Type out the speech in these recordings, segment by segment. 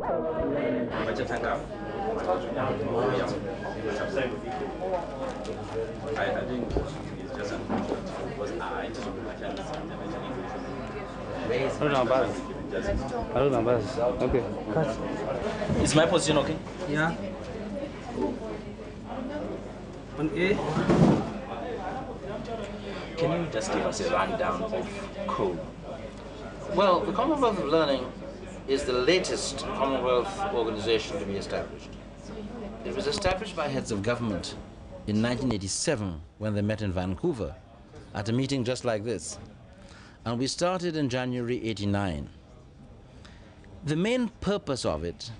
mace ta ga I, I think it's just unfortunate because I just I can understand them English. Hold on, boss. Hold on, boss. Okay. Cut. Is my position okay? Yeah. On A. Can you just give us a rundown of COLE? Well, the Commonwealth of Learning is the latest Commonwealth organization to be established. It was established by heads of government in 1987 when they met in Vancouver at a meeting just like this. And we started in January 89. The main purpose of it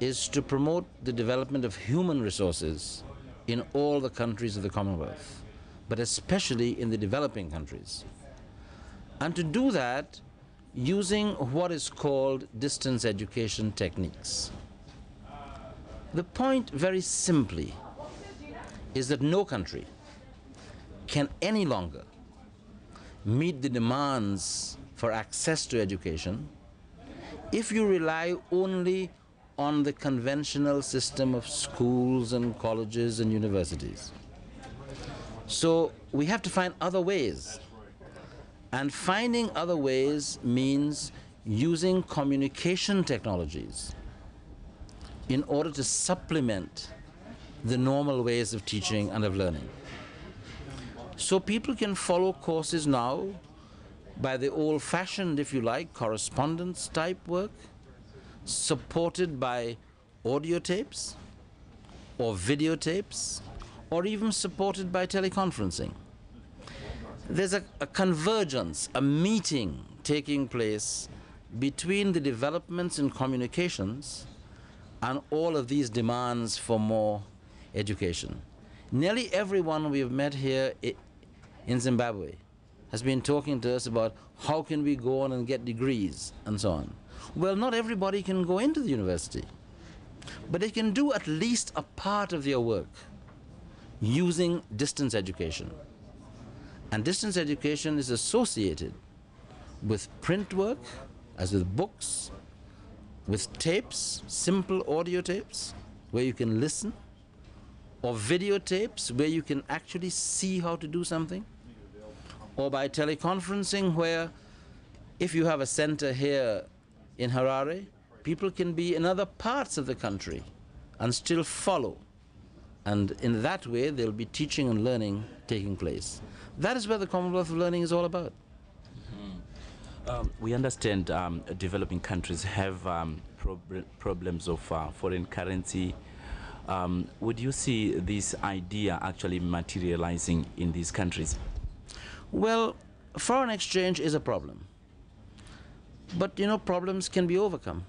is to promote the development of human resources in all the countries of the Commonwealth, but especially in the developing countries. And to do that, using what is called distance education techniques. The point, very simply, is that no country can any longer meet the demands for access to education if you rely only on the conventional system of schools and colleges and universities. So we have to find other ways and finding other ways means using communication technologies in order to supplement the normal ways of teaching and of learning. So people can follow courses now by the old fashioned, if you like, correspondence type work, supported by audio tapes or videotapes, or even supported by teleconferencing there's a, a, convergence, a meeting taking place between the developments in communications and all of these demands for more education. Nearly everyone we've met here in Zimbabwe has been talking to us about how can we go on and get degrees and so on. Well, not everybody can go into the university, but they can do at least a part of their work using distance education. And distance education is associated with print work, as with books, with tapes, simple audio tapes, where you can listen, or videotapes, where you can actually see how to do something, or by teleconferencing, where if you have a center here in Harare, people can be in other parts of the country and still follow. And in that way, they'll be teaching and learning taking place. That is what the Commonwealth of Learning is all about. Mm-hmm. Um, we understand um, developing countries have um, prob problems of uh, foreign currency. Um, would you see this idea actually materializing in these countries? Well, foreign exchange is a problem. But, you know, problems can be overcome.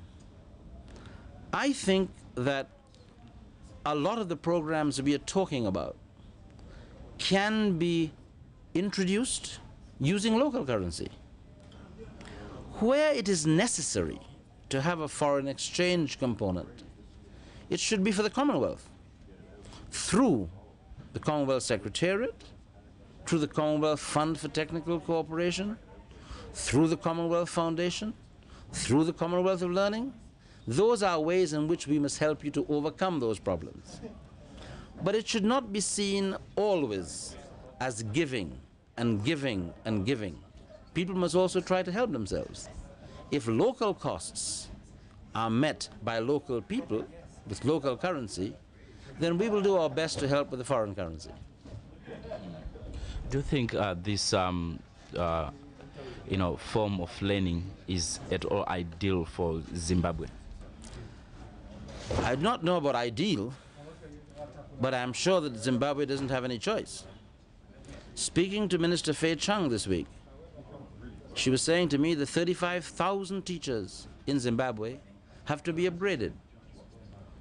I think that a lot of the programs we are talking about can be introduced using local currency. Where it is necessary to have a foreign exchange component, it should be for the Commonwealth through the Commonwealth Secretariat, through the Commonwealth Fund for Technical Cooperation, through the Commonwealth Foundation, through the Commonwealth of Learning. Those are ways in which we must help you to overcome those problems. But it should not be seen always as giving and giving and giving. People must also try to help themselves. If local costs are met by local people with local currency, then we will do our best to help with the foreign currency. Do you think uh, this um, uh, you know, form of learning is at all ideal for Zimbabwe? I do not know about ideal, but I'm sure that Zimbabwe doesn't have any choice. Speaking to Minister Fay Chung this week, she was saying to me that 35,000 teachers in Zimbabwe have to be upgraded.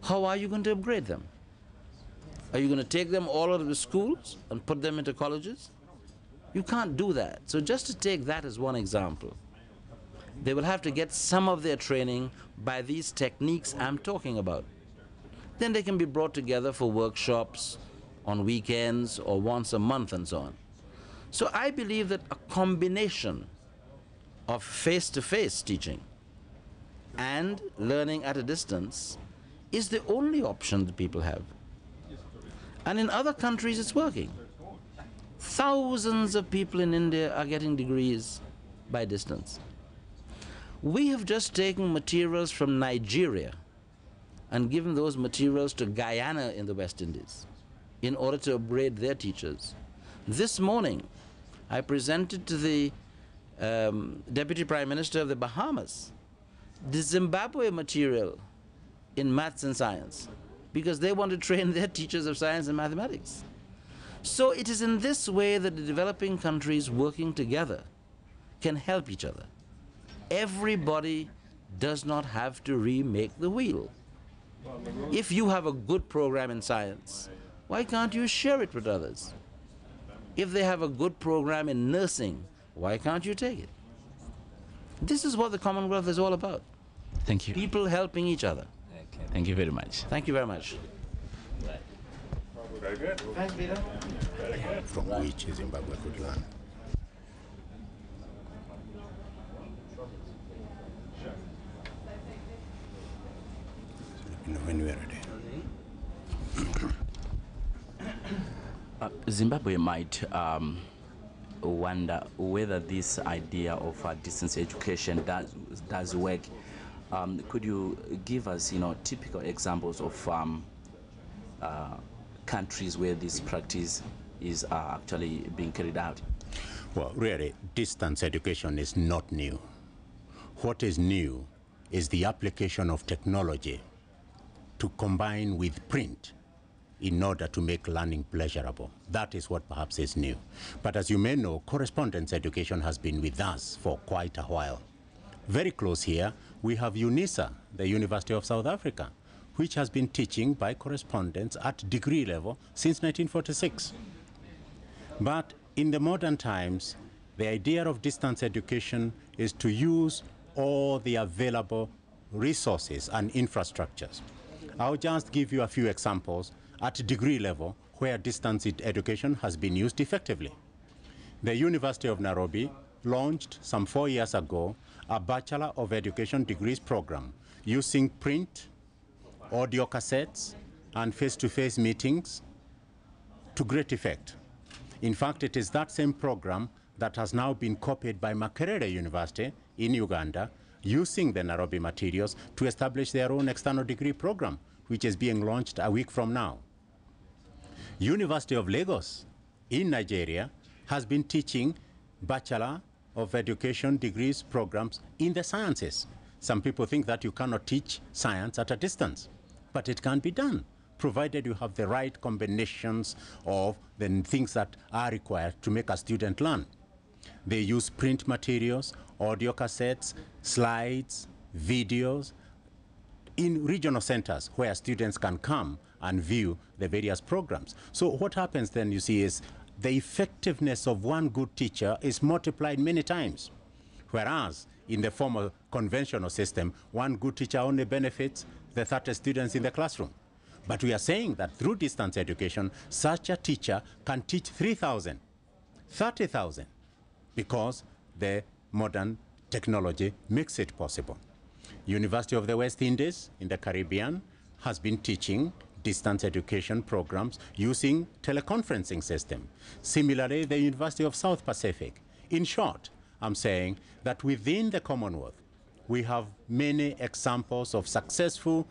How are you going to upgrade them? Are you going to take them all out of the schools and put them into colleges? You can't do that. So just to take that as one example, they will have to get some of their training by these techniques I'm talking about. Then they can be brought together for workshops on weekends or once a month and so on. So I believe that a combination of face-to-face -face teaching and learning at a distance is the only option that people have. And in other countries, it's working. Thousands of people in India are getting degrees by distance. We have just taken materials from Nigeria and given those materials to Guyana in the West Indies in order to upgrade their teachers. This morning, I presented to the um, Deputy Prime Minister of the Bahamas the Zimbabwe material in maths and science because they want to train their teachers of science and mathematics. So it is in this way that the developing countries working together can help each other. Everybody does not have to remake the wheel. If you have a good program in science, why can't you share it with others? If they have a good program in nursing, why can't you take it? This is what the Commonwealth is all about. Thank you. People helping each other. Thank you very much. Thank you very much. Very good. Thanks, Peter. from which Zimbabwe could learn. When we are ready. Uh, Zimbabwe might um, wonder whether this idea of uh, distance education does does work. Um, could you give us, you know, typical examples of um, uh, countries where this practice is uh, actually being carried out? Well, really, distance education is not new. What is new is the application of technology to combine with print in order to make learning pleasurable. That is what perhaps is new. But as you may know, correspondence education has been with us for quite a while. Very close here, we have UNISA, the University of South Africa, which has been teaching by correspondence at degree level since 1946. But in the modern times, the idea of distance education is to use all the available resources and infrastructures. I'll just give you a few examples at degree level where distance education has been used effectively. The University of Nairobi launched some four years ago a Bachelor of Education degrees program using print, audio cassettes, and face to face meetings to great effect. In fact, it is that same program that has now been copied by Makerere University in Uganda using the Nairobi materials to establish their own external degree program, which is being launched a week from now. University of Lagos in Nigeria has been teaching Bachelor of Education degrees programs in the sciences. Some people think that you cannot teach science at a distance, but it can be done, provided you have the right combinations of the things that are required to make a student learn. They use print materials, audio cassettes, slides, videos, in regional centers where students can come and view the various programs. So what happens then, you see, is the effectiveness of one good teacher is multiplied many times. Whereas in the formal conventional system, one good teacher only benefits the 30 students in the classroom. But we are saying that through distance education, such a teacher can teach 3,000, 30,000, because the modern technology makes it possible. University of the West Indies in the Caribbean has been teaching distance education programs using teleconferencing system. Similarly, the University of South Pacific. In short, I'm saying that within the Commonwealth, we have many examples of successful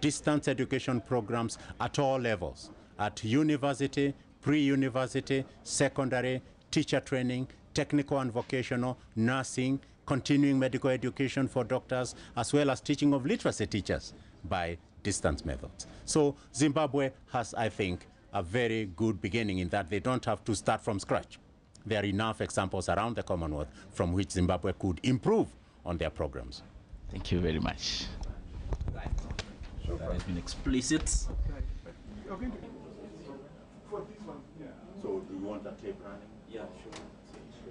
distance education programs at all levels, at university, pre-university, secondary, teacher training, technical and vocational, nursing, continuing medical education for doctors, as well as teaching of literacy teachers by distance methods. So Zimbabwe has, I think, a very good beginning in that they don't have to start from scratch. There are enough examples around the Commonwealth from which Zimbabwe could improve on their programs. Thank you very much. That has been explicit. So do you want that tape running? Yeah, sure.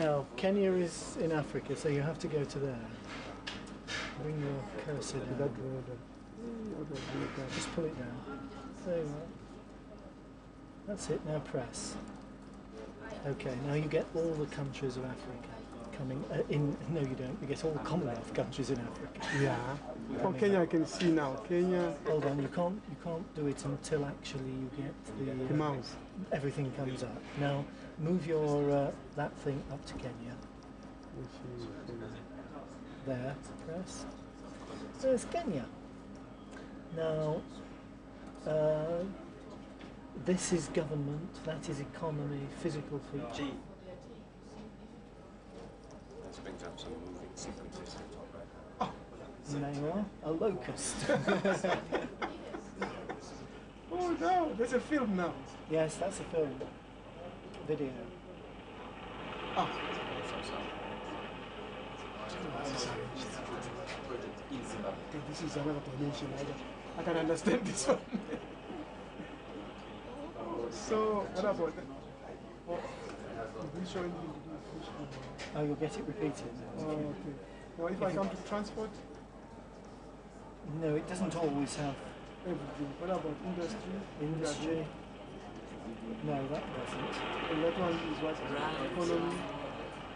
Now, Kenya is in Africa, so you have to go to there. Bring your cursor down. Just pull it down. There. That's it, now press. Okay, now you get all the countries of Africa coming uh, in. No, you don't. You get all the Commonwealth countries in Africa. Yeah. From Kenya, I can see now. Kenya, Hold on, you can't you can't do it until actually you get the, the uh, mouse. everything comes up. Now move your uh, that thing up to Kenya. There, press. There's Kenya. Now, uh, this is government, that is economy, physical feature. And there you are, a locust. Oh no, there's a film now. yes, that's a film. Video. Ah. Okay, this is another dimension. I, I can understand this one. so, what about that? Oh, we showing you which one? Oh, you'll get it repeated. Oh, okay. Now, if I come to transport, No, it doesn't always have everything. What about industry? industry. No, that doesn't. And that one is what? Economy.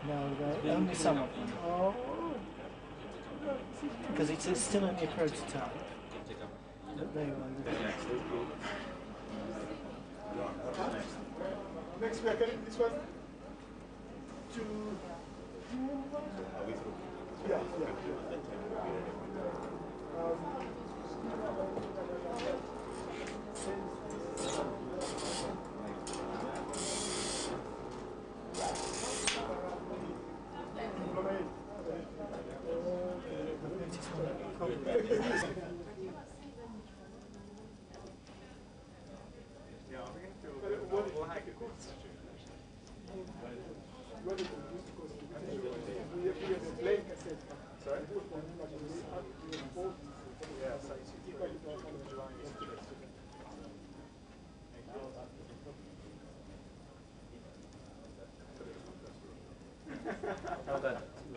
No, there- only um, some of them. Oh, Because it's it's still only a prototype. But there you are. next we are getting this one. To. Yeah, yeah. Um,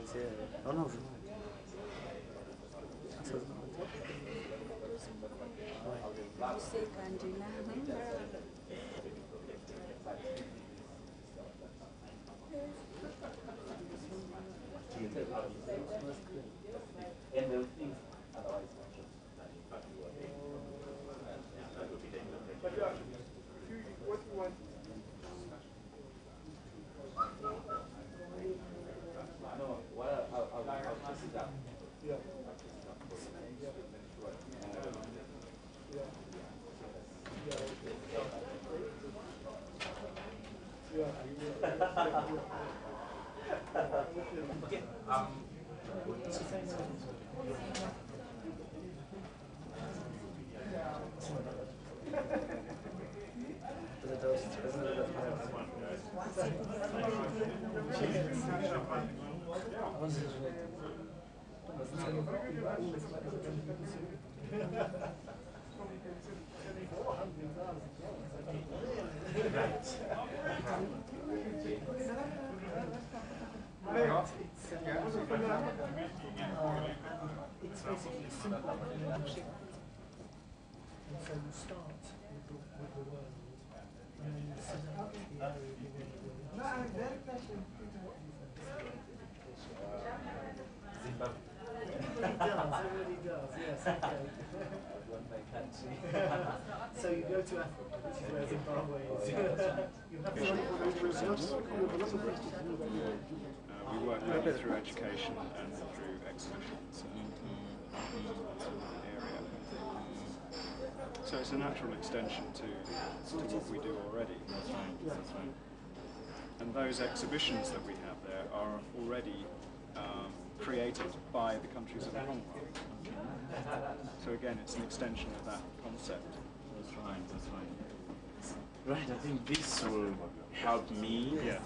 dizer. Eu não juro. Você, Candina. Né? It's basically simple membership. And so you start with the, with the world, and then you select the area you want to go into. It does, it really does, yes, okay. So you go to Africa, which is where Zimbabwe is. you have to Uh, we work mainly through education and through exhibitions uh, area. So it's a natural extension to, to what we do already. And those exhibitions that we have there are already um, created by the countries of the Commonwealth. So again, it's an extension of that concept. That's right. That's right. Right, I think this will help me. Yeah.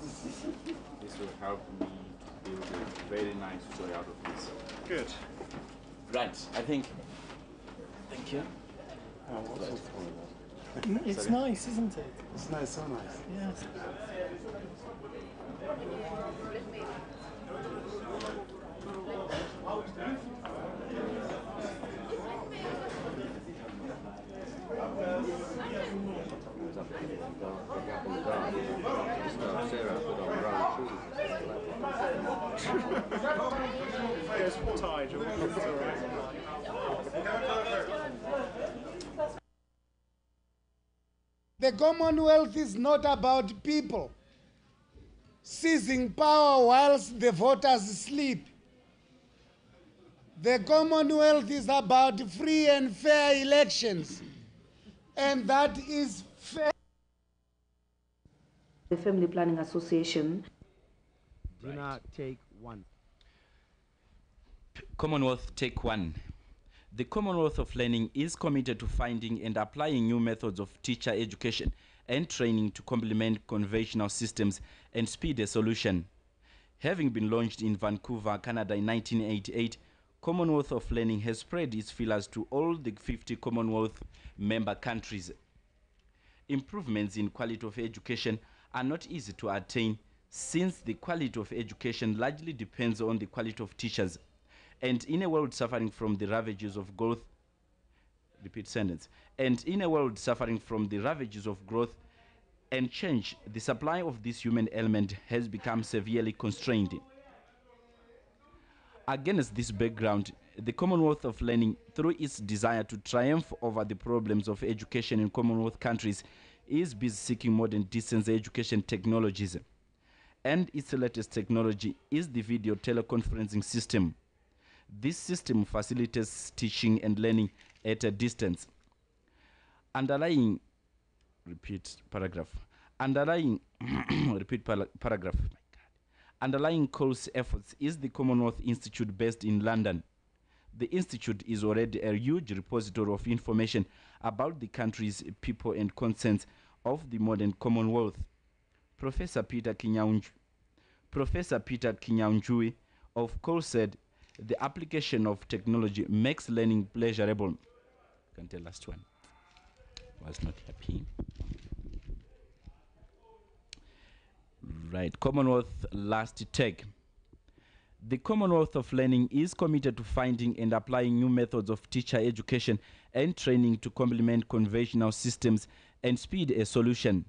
This will help me build a very nice story out of this. Good. Right, I think. Thank you. Mm, It's nice, isn't it? It's nice, so nice. Yes. The Commonwealth is not about people seizing power whilst the voters sleep. The Commonwealth is about free and fair elections, and that is fair. The Family Planning Association Do not take one. Commonwealth Take One. The Commonwealth of Learning is committed to finding and applying new methods of teacher education and training to complement conventional systems and speed a solution. Having been launched in Vancouver, Canada in 1988, Commonwealth of Learning has spread its feelers to all the 50 Commonwealth member countries. Improvements in quality of education are not easy to attain since the quality of education largely depends on the quality of teachers. And in a world suffering from the ravages of growth, repeat sentence, and in a world suffering from the ravages of growth and change, the supply of this human element has become severely constrained. Against this background, the Commonwealth of Learning, through its desire to triumph over the problems of education in Commonwealth countries, is busy seeking modern distance education technologies. And its latest technology is the video teleconferencing system. This system facilitates teaching and learning at a distance. Underlying, repeat paragraph, underlying, repeat para- paragraph. Underlying Cole's efforts is the Commonwealth Institute based in London. The institute is already a huge repository of information about the country's people and concerns of the modern Commonwealth. Professor Peter Kinyaunju, Professor Peter Kinyanjui of Cole said, the application of technology makes learning pleasurable. Can last one. Was not happy. Right, Commonwealth last take. The Commonwealth of Learning is committed to finding and applying new methods of teacher education and training to complement conventional systems and speed a solution.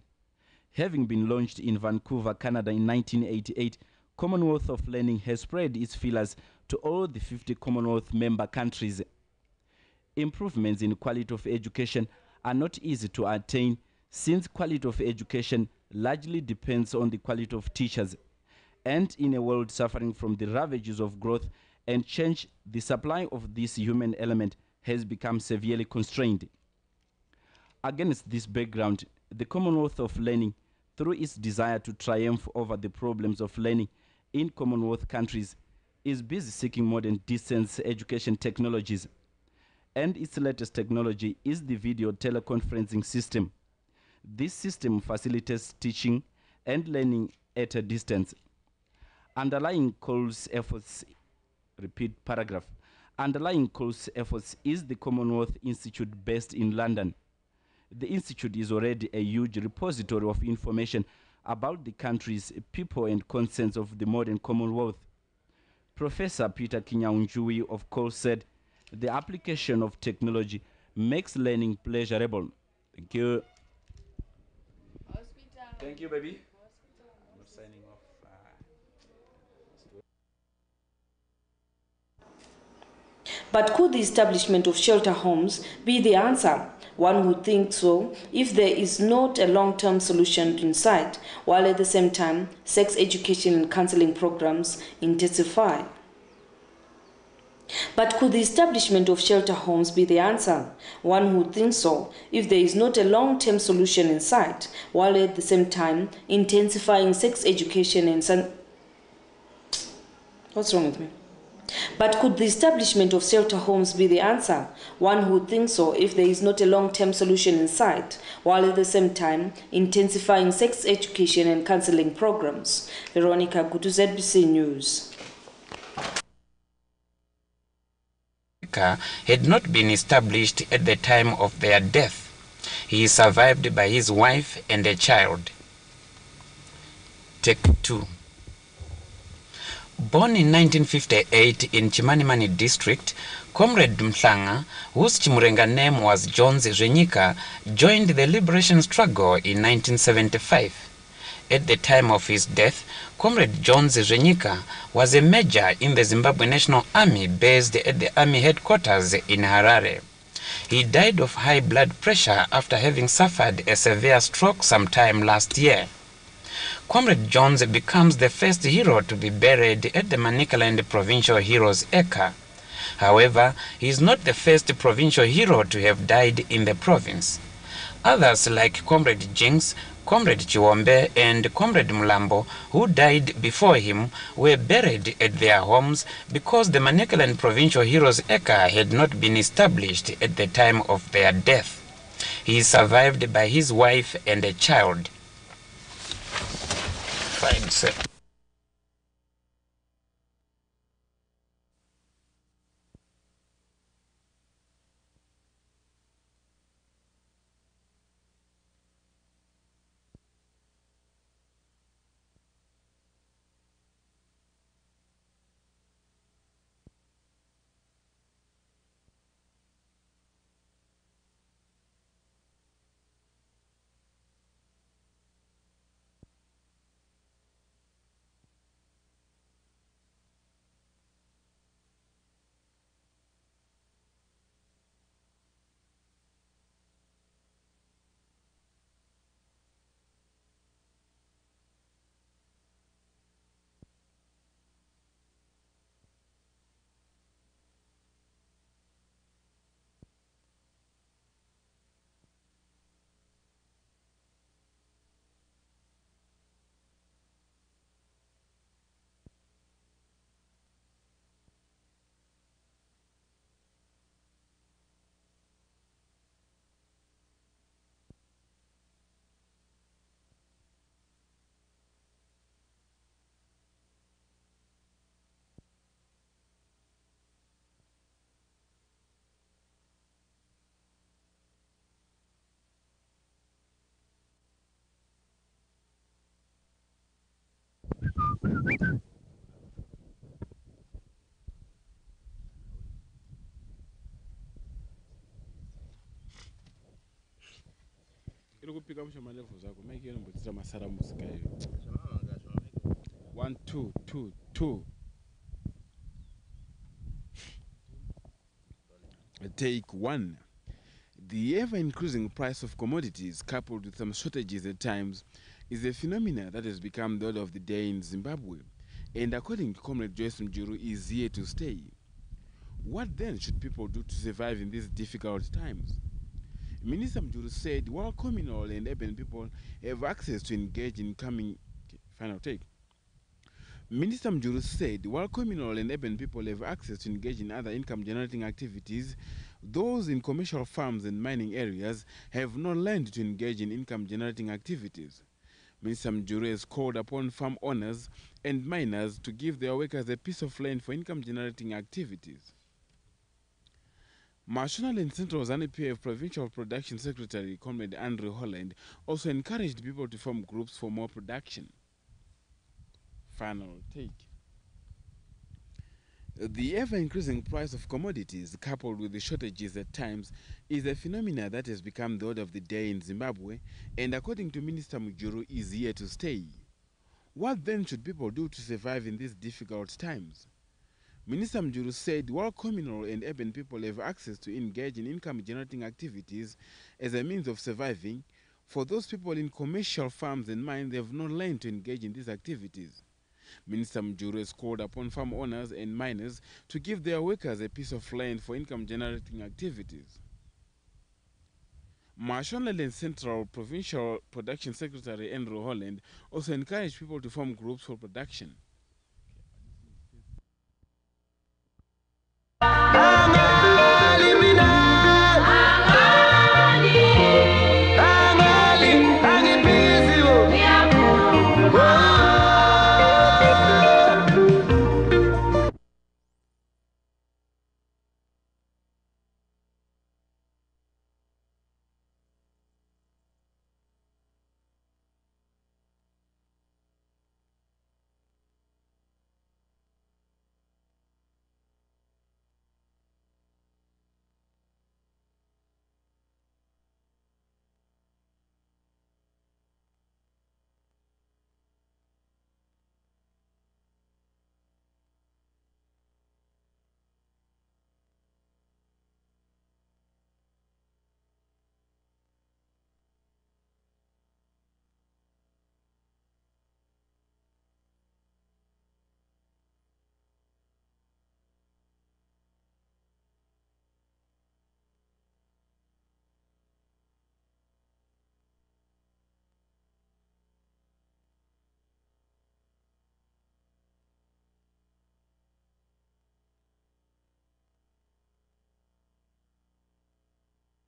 Having been launched in Vancouver, Canada in 1988, Commonwealth of Learning has spread its feelers to all the 50 Commonwealth member countries. Improvements in quality of education are not easy to attain since quality of education largely depends on the quality of teachers. And in a world suffering from the ravages of growth and change, the supply of this human element has become severely constrained. Against this background, the Commonwealth of Learning, through its desire to triumph over the problems of learning in Commonwealth countries, is busy seeking modern distance education technologies. And its latest technology is the video teleconferencing system. This system facilitates teaching and learning at a distance. Underlying Cole's efforts, repeat paragraph, underlying Cole's efforts is the Commonwealth Institute based in London. The institute is already a huge repository of information about the country's people and concerns of the modern Commonwealth. Professor Peter Kinyanjui of Cole said, the application of technology makes learning pleasurable. Thank you. Thank you, baby. I'm signing off. Uh, But could the establishment of shelter homes be the answer? One would think so if there is not a long term solution in sight, while at the same time, sex education and counseling programs intensify. But could the establishment of shelter homes be the answer? One would think so if there is not a long term solution in sight, while at the same time, intensifying sex education and san- What's wrong with me? But could the establishment of shelter homes be the answer? One would think so if there is not a long term solution in sight, while at the same time intensifying sex education and counseling programs. Veronica Gutu, ZBC News. Had not been established at the time of their death. He is survived by his wife and a child. Take two. Born in 1958 in Chimanimani district, Comrade Mhlanga, whose Chimurenga name was Jones Renyika, joined the liberation struggle in 1975. At the time of his death, Comrade Jones Zhwenyika was a major in the Zimbabwe National Army based at the Army headquarters in Harare. He died of high blood pressure after having suffered a severe stroke sometime last year. Comrade Jones becomes the first hero to be buried at the Manicaland Provincial Heroes Acre. However, he is not the first provincial hero to have died in the province. Others like Comrade Jinx, Comrade Chiwombe and Comrade Mulambo, who died before him, were buried at their homes because the Manekelan Provincial Heroes Acre had not been established at the time of their death. He is survived by his wife and a child. Fine, sir. One two two two. Take one. The ever increasing price of commodities coupled with some shortages at times is a phenomena that has become the order of the day in zimbabwe and according to comrade joyce mujuru is here to stay what then should people do to survive in these difficult times Minister Mujuru said while communal and urban people have access to engage in coming final take. Minister Mujuru said while communal and urban people have access to engage in other income generating activities, those in commercial farms and mining areas have not learned to engage in income generating activities. Minister Mujuru has called upon farm owners and miners to give their workers a piece of land for income generating activities. National and Central ZANU-PF Provincial Production Secretary Comrade Andrew Holland also encouraged people to form groups for more production. Final take. The ever-increasing price of commodities coupled with the shortages at times is a phenomena that has become the order of the day in Zimbabwe and according to Minister Mujuru is here to stay. What then should people do to survive in these difficult times? Minister Mujuru said while communal and urban people have access to engage in income generating activities as a means of surviving, for those people in commercial farms and mines, they have not learned to engage in these activities. Minister Mujuru has called upon farm owners and miners to give their workers a piece of land for income generating activities. Mashonaland and Central Provincial Production Secretary Andrew Holland also encouraged people to form groups for production.